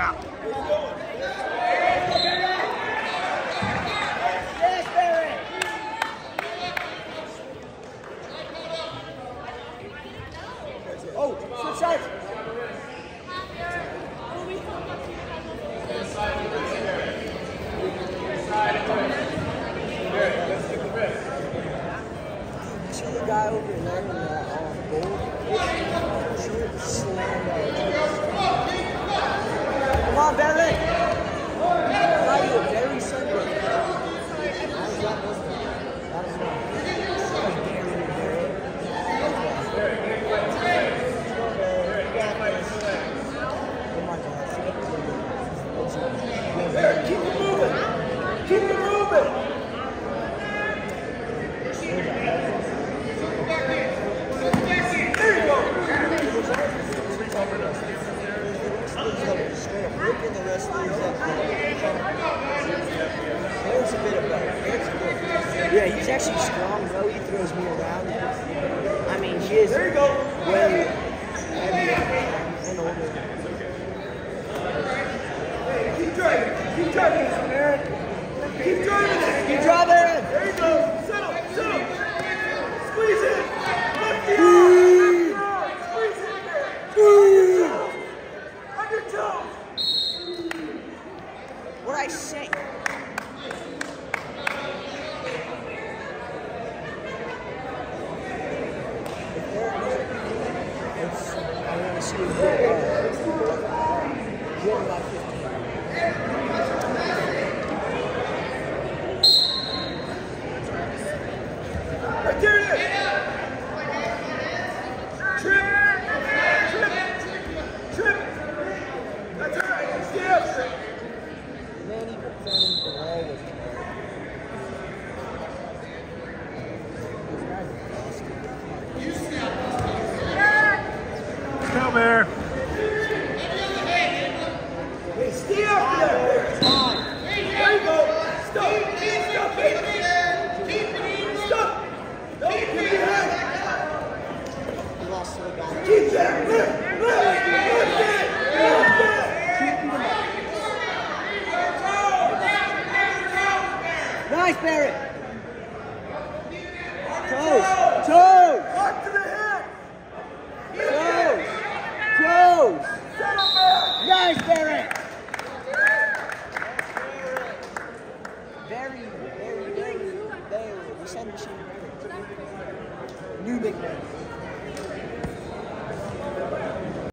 Oh, switch sides. See the guy over there slammed out. Come on, Barrett. Why you a very sunburned? How's that look? I don't know. Oh my God. Keep it moving. Keep it moving. There you go. Straight up ripping the rest of these up. There's a bit of better. There's a bit. Yeah, he's actually strong, though. He throws me around. I mean, he is There you go. way heavier and older. Keep driving. Keep driving Aaron. Keep driving. You draw there. You go. Settle. Settle. Squeeze it. Lift the arm. Squeeze it. On your toes. What I say? It's, I want to see it go up. Get about 15. Right there it is. Trip. Trip. Defending was There. Nice, Barrett. Toes. Toes. Walk to the hip. Toes. Toes. Settle back. Nice, Barrett. Very, very, very, very. We send machine. New big man.